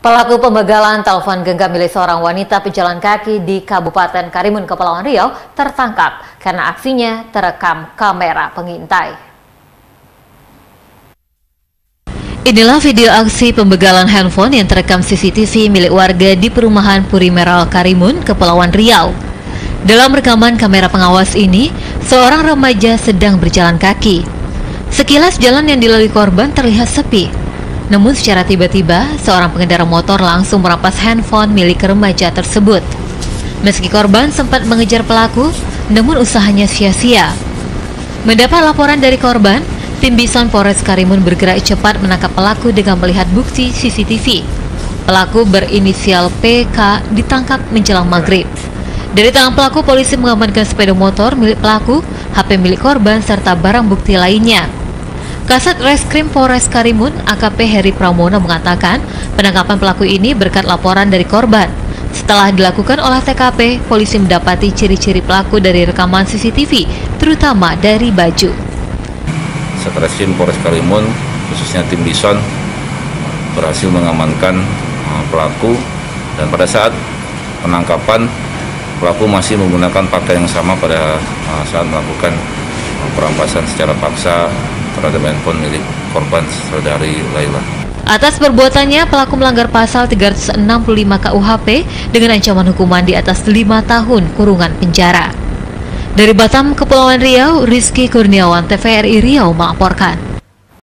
Pelaku pembegalan telepon genggam milik seorang wanita pejalan kaki di Kabupaten Karimun, Kepulauan Riau tertangkap karena aksinya terekam kamera pengintai. Inilah video aksi pembegalan handphone yang terekam CCTV milik warga di perumahan Puri Meral Karimun, Kepulauan Riau. Dalam rekaman kamera pengawas ini, seorang remaja sedang berjalan kaki. Sekilas jalan yang dilalui korban terlihat sepi, namun secara tiba-tiba, seorang pengendara motor langsung merampas handphone milik remaja tersebut. Meski korban sempat mengejar pelaku, namun usahanya sia-sia. Mendapat laporan dari korban, tim Bison Polres Karimun bergerak cepat menangkap pelaku dengan melihat bukti CCTV. Pelaku berinisial PK ditangkap menjelang maghrib. Dari tangan pelaku, polisi mengamankan sepeda motor milik pelaku, HP milik korban, serta barang bukti lainnya. Kasat Reskrim Polres Karimun AKP Heri Pramono mengatakan penangkapan pelaku ini berkat laporan dari korban. Setelah dilakukan olah TKP, polisi mendapati ciri-ciri pelaku dari rekaman CCTV, terutama dari baju. Satreskrim Polres Karimun, khususnya tim Bison, berhasil mengamankan uh, pelaku dan pada saat penangkapan pelaku masih menggunakan pakaian yang sama pada uh, saat melakukan uh, perampasan secara paksa terhadap handphone milik korban saudari Laila. Atas perbuatannya, pelaku melanggar pasal 365 KUHP dengan ancaman hukuman di atas 5 tahun kurungan penjara. Dari Batam, Kepulauan Riau, Rizky Kurniawan, TVRI Riau melaporkan.